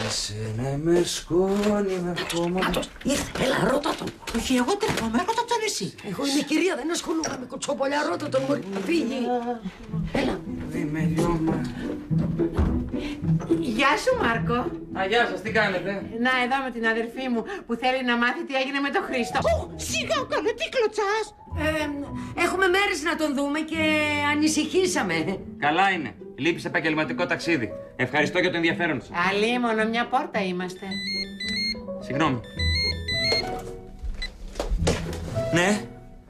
Άφησε να με σκόνη με χώμα. Κάτος, ήρθε, έλα, ρώτα τον. Όχι, εγώ τρέχομαι, ρώτα τον εσύ. Εγώ είμαι κυρία, δεν ασχολούμαι με κοτσόπολια, ρώτα τον, μωρή, φύγει. Έλα. Είμαι λιώμα. Γεια σου, Μάρκο. Α, γεια σας, τι κάνετε; Να, εδώ με την αδερφή μου που θέλει να μάθει τι έγινε με τον Χρήστο. Ω, σιγά καλέ, τι κλωτσάς. Ε, έχουμε μέρες να τον δούμε και ανησυχήσαμε. Καλά είναι. Λείπεις σε επαγγελματικό ταξίδι. Ευχαριστώ για το ενδιαφέρον σας. Αλίμονο, μια πόρτα είμαστε. Συγγνώμη. Ναι;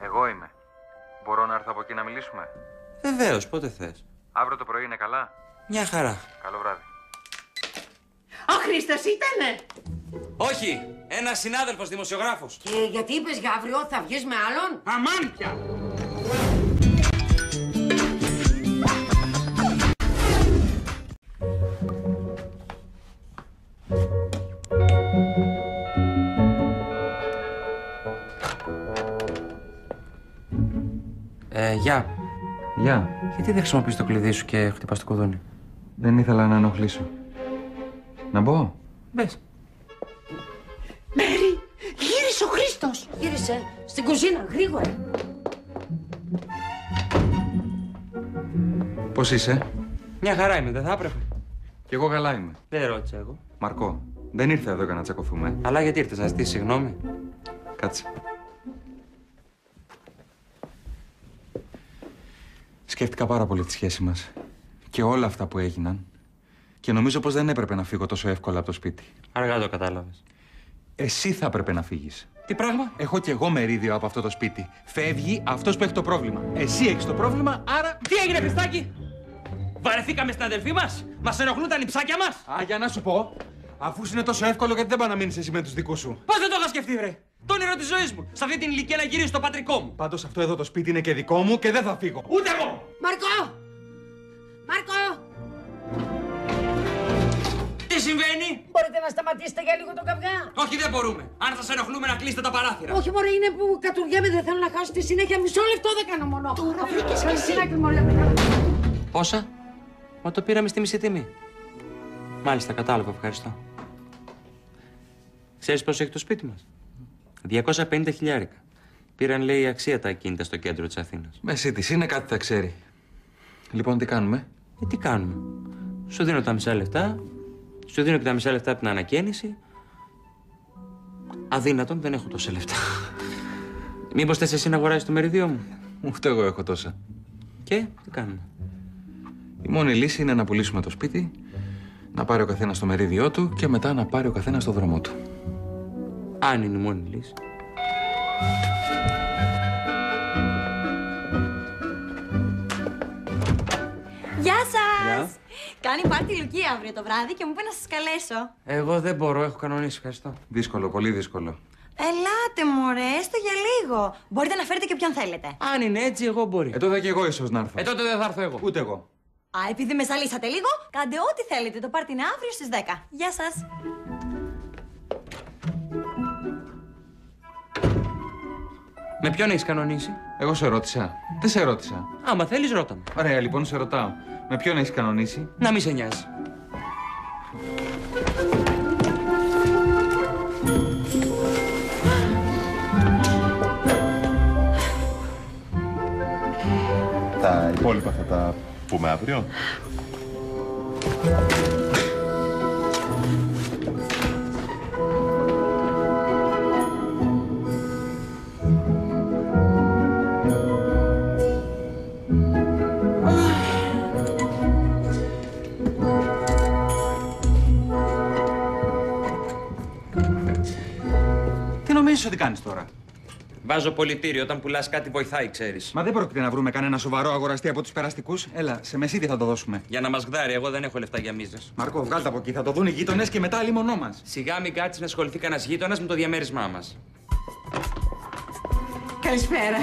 Εγώ είμαι. Μπορώ να έρθω από εκεί να μιλήσουμε; Βεβαίως, πότε θες. Αύριο το πρωί είναι καλά; Μια χαρά. Καλό βράδυ. Ο Χρήστος ήτανε. Όχι, ένας συνάδελφος δημοσιογράφος. Και γιατί είπες για αύριο θα βγεις με άλλον; Αμάν πια. Γεια. Γεια. Γιατί δεν χρησιμοποιείς το κλειδί σου και χτυπάς το κουδούνι; Δεν ήθελα να ενοχλήσω. Να μπω; Μπες. Μέρι, γύρισε ο Χρήστος. Γύρισε στην κουζίνα, γρήγορα. Πώς είσαι; Μια χαρά είμαι, δεν θα έπρεπε. Κι εγώ καλά είμαι. Δεν ρώτησα εγώ. Μαρκό, δεν ήρθε εδώ για να τσακωθούμε. Αλλά γιατί ήρθες να ζητήσεις συγγνώμη. Κάτσε. Σκέφτηκα πάρα πολύ τη σχέση μας. Και όλα αυτά που έγιναν. Και νομίζω πως δεν έπρεπε να φύγω τόσο εύκολα από το σπίτι. Αργά το κατάλαβες. Εσύ θα έπρεπε να φύγεις. Τι πράγμα; Έχω κι εγώ μερίδιο από αυτό το σπίτι. Φεύγει αυτός που έχει το πρόβλημα. Εσύ έχεις το πρόβλημα, άρα... Τι έγινε, Χριστάκη! Βαρεθήκαμε στην αδελφή μας! Μας ενοχλούν τα νυψάκια μας! Α, για να σου πω. Αφού είναι τόσο εύκολο, γιατί δεν πάει να μείνεις εσύ με τους δικούς σου; Πώς δεν το είχα σκεφτεί, βρε! Το όνειρο της ζωής μου! Σε αυτή την ηλικία να γυρίσω στο πατρικό μου! Πάντως αυτό εδώ το σπίτι είναι και δικό μου και δεν θα φύγω. Ούτε εγώ! Μάρκο! Μάρκο! Τι συμβαίνει! Μπορείτε να σταματήσετε για λίγο τον καυγά. Όχι, δεν μπορούμε! Αν σας ενοχλούμε να κλείσετε τα παράθυρα! Όχι, μωρέ, είναι που κατουργέμαι, δεν θέλω να χάσω τη συνέχεια. Μισό λεπτό δεν κάνω μόνο. Τώρα βρήκες και εσύ. μωρέ. Πόσα; Μα το πήραμε στη μισή τιμή. Μάλιστα, κατάλαβα, ευχαριστώ. Ξέρεις πόσο έχει το σπίτι μας; 250 χιλιάρικα. Πήραν, λέει, η αξία τα ακίνητα στο κέντρο της Αθήνας. Με εσύ της είναι κάτι θα ξέρει. Λοιπόν, τι κάνουμε; Ε, τι κάνουμε; Σου δίνω τα μισά λεφτά, σου δίνω και τα μισά λεφτά από την ανακαίνιση. Αδύνατον, δεν έχω τόσα λεφτά. Μήπως θες εσύ να αγοράσεις το μεριδίο μου. Ούτε εγώ έχω τόσα. Και τι κάνουμε; Η μόνη λύση είναι να πουλήσουμε το σπίτι, να πάρει ο καθένας το μερίδιό του και μετά να πάρει ο καθένας το δρόμο του. Αν είναι η μόνη λύση. Γεια σας! Γεια. Κάνει πάρτι η Λουκία αύριο το βράδυ και μου είπε να σας καλέσω. Εγώ δεν μπορώ, έχω κανονίσει, ευχαριστώ. Δύσκολο, πολύ δύσκολο. Ελάτε, μωρέ, έστω για λίγο. Μπορείτε να φέρετε και όποιον θέλετε. Αν είναι έτσι, εγώ μπορεί. Ε, τότε και εγώ ίσως να έρθω. Ε, τότε δεν θα έρθω εγώ. Ούτε εγώ. Α, επειδή με ζαλίσατε λίγο, κάντε ό,τι θέλετε. Το πάρτι είναι αύριο στις 10. Γεια σας. Με ποιον έχεις κανονίσει; Εγώ σε ρώτησα. Δεν σε ρώτησα. Άμα θέλεις, ρώτα με. Ωραία, λοιπόν, σε ρωτάω. Με ποιον έχεις κανονίσει; Να μη σε νοιάζει. Τα υπόλοιπα θα τα πούμε αύριο. Τι νομίζει ότι κάνεις τώρα; Βάζω πολιτήριο. Όταν πουλάς κάτι, βοηθάει, ξέρεις. Μα δεν πρόκειται να βρούμε κανένα σοβαρό αγοραστή από τους περαστικούς. Έλα, σε μεσίτη θα το δώσουμε. Για να μας γδάρει, εγώ δεν έχω λεφτά για μίζες. Μαρκό, βγάλτε από εκεί. Θα το δουν οι γείτονες και μετά λίμωνό μας. Σιγά μην κάτσεις να ασχοληθεί κανένας γείτονας με το διαμέρισμά μας. Καλησπέρα.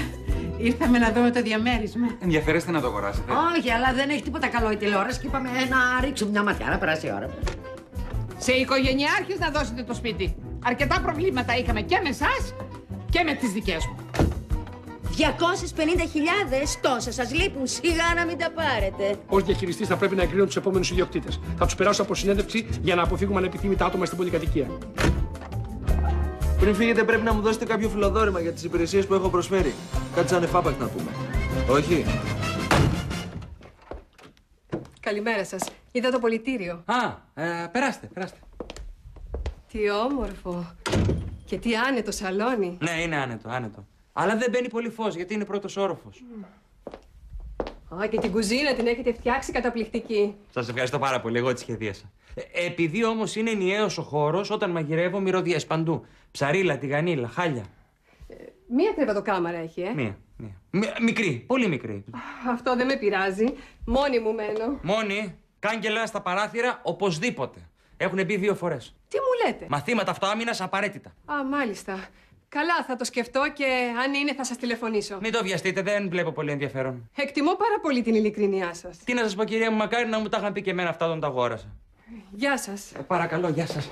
Ήρθαμε να δούμε το διαμέρισμα. Ενδιαφέρεστε να το αγοράσετε; Όχι, αλλά δεν έχει τίποτα καλό η τηλεόραση και είπαμε να ρίξουμε μια ματιά να περάσει η ώρα. Σε οικογενειάρχες να δώσετε το σπίτι. Αρκετά προβλήματα είχαμε και με εσάς και με τις δικές μου. τόσα σας λείπουν. Σιγά να μην τα πάρετε. Ω διαχειριστής θα πρέπει να εγκρίνω τους επόμενους ιδιοκτήτες. Θα τους περάσω από συνέντευξη για να αποφύγουμε ανεπιθύμητα άτομα στην πολυκατοικία. Πριν φύγετε πρέπει να μου δώσετε κάποιο φιλοδόρημα για τις υπηρεσίες που έχω προσφέρει. Κάτι σαν εφάπαξ να πούμε. Όχι; Καλημέρα σας. Είδα το πολιτήριο. Α, ε, περάστε, περάστε. Τι όμορφο. Και τι άνετο σαλόνι. Ναι, είναι άνετο, άνετο. Αλλά δεν μπαίνει πολύ φως γιατί είναι πρώτος όροφος. Α, και την κουζίνα την έχετε φτιάξει καταπληκτική. Σας ευχαριστώ πάρα πολύ, εγώ τη σχεδίασα. Ε, επειδή όμως είναι ενιαίος ο χώρος, όταν μαγειρεύω μυρωδιές παντού. Ψαρίλα, τηγανίλα, χάλια. Μία κρεβατοκάμαρα έχει, ε. Μία, μία. Μι- μικρή, πολύ μικρή. Αυτό δεν με πειράζει. Μόνη μου μένω. Μόνη, κάγκελα στα παράθυρα, οπωσδήποτε. Έχουν μπει δύο φορές. Τι μου λέτε; Μαθήματα αυτοάμυνας απαραίτητα. Α, μάλιστα. Καλά, θα το σκεφτώ και αν είναι θα σας τηλεφωνήσω. Μην το βιαστείτε, δεν βλέπω πολύ ενδιαφέρον. Εκτιμώ πάρα πολύ την ειλικρινιά σας. Τι να σας πω, κυρία μου, μακάρι να μου τα είχαν πει και εμένα αυτά όταν τα αγόρασα. Γεια σας. Ε, παρακαλώ, γεια σας.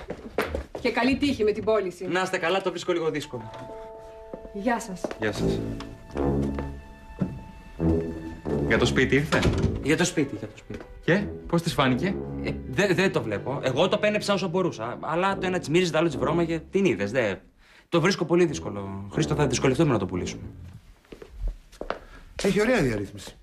Και καλή τύχη με την πώληση. Να είστε καλά, το βρίσκω λίγο δύσκολο. Γεια σας. Γεια σας. Για το σπίτι ήρθε; Για το σπίτι, για το σπίτι. Και πώς της φάνηκε; Ε, δεν δεν το βλέπω. Εγώ το πένεψα όσο μπορούσα. Αλλά το ένα της μύριζε, το άλλο της βρώμαγε. Την είδες, δε. Το βρίσκω πολύ δύσκολο. Χρήστο, θα δυσκολευτούμε να το πουλήσουμε. Έχει ωραία διαρρύθμιση.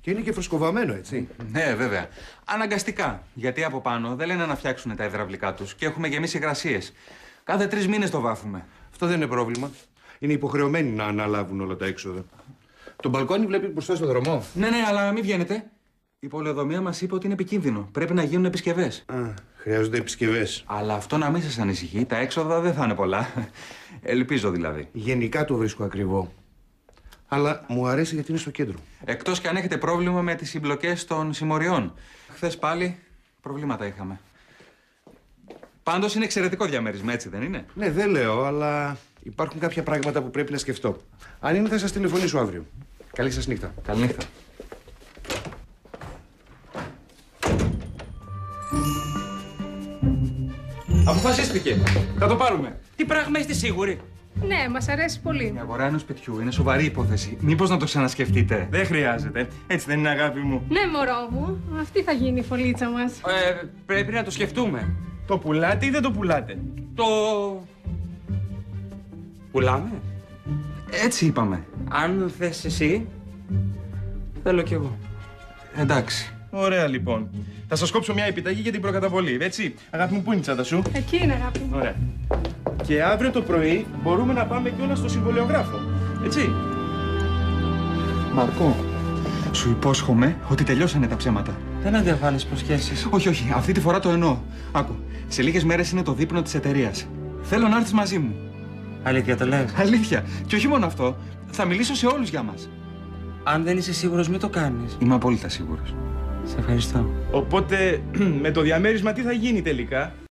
Και είναι και φρεσκοβαμένο, έτσι. Ναι, βέβαια. Αναγκαστικά. Γιατί από πάνω δεν λένε να φτιάξουν τα υδραυλικά τους και έχουμε γεμίσει υγρασίες. Κάθε τρεις μήνες το βάφουμε. Αυτό δεν είναι πρόβλημα. Είναι υποχρεωμένοι να αναλάβουν όλα τα έξοδα. Το μπαλκόνι βλέπει μπροστά στο δρομό. Ναι, ναι, αλλά μην βγαίνετε. Η πολεοδομία μας είπε ότι είναι επικίνδυνο. Πρέπει να γίνουν επισκευές. Α, χρειάζονται επισκευές. Αλλά αυτό να μην σας ανησυχεί. Τα έξοδα δεν θα είναι πολλά. Ελπίζω δηλαδή. Γενικά το βρίσκω ακριβό. Αλλά μου αρέσει γιατί είναι στο κέντρο. Εκτός και αν έχετε πρόβλημα με τις συμπλοκές των συμμοριών. Χθες πάλι προβλήματα είχαμε. Πάντως είναι εξαιρετικό διαμέρισμα, έτσι δεν είναι; Ναι, δεν λέω, αλλά υπάρχουν κάποια πράγματα που πρέπει να σκεφτώ. Αν είναι, θα σας τηλεφωνήσω αύριο. Καλή σας νύχτα. Καληνύχτα. Αποφασίστηκε. Θα το πάρουμε. Τι πράγμα είστε σίγουροι; Ναι, μας αρέσει πολύ. Η αγορά ενός σπιτιού είναι σοβαρή υπόθεση. Μήπως να το ξανασκεφτείτε; Δεν χρειάζεται. Έτσι δεν είναι αγάπη μου. Ναι, μωρό μου. Αυτή θα γίνει η φωλίτσα μας. Ε, πρέπει να το σκεφτούμε. Το πουλάτε ή δεν το πουλάτε; Το. Πουλάμε. Έτσι είπαμε. Αν θες εσύ, θέλω κι εγώ. Εντάξει. Ωραία λοιπόν. Θα σας κόψω μια επιταγή για την προκαταβολή, έτσι; Αγάπη μου, πού είναι η τσάντα σου; Εκεί είναι, αγάπη μου. Ωραία. Και αύριο το πρωί μπορούμε να πάμε κιόλας στο συμβολιογράφο. Έτσι; Μαρκό, σου υπόσχομαι ότι τελειώσανε τα ψέματα. Δεν αντιβάλλεις προσχέσεις. Όχι, όχι, αυτή τη φορά το εννοώ. Άκου, σε λίγες μέρες είναι το δείπνο της εταιρείας. Θέλω να έρθεις μαζί μου. Αλήθεια το λες; Αλήθεια. Και όχι μόνο αυτό, θα μιλήσω σε όλους για μας. Αν δεν είσαι σίγουρος μην το κάνεις. Είμαι απόλυτα σίγουρος. Σε ευχαριστώ. Οπότε με το διαμέρισμα τι θα γίνει τελικά;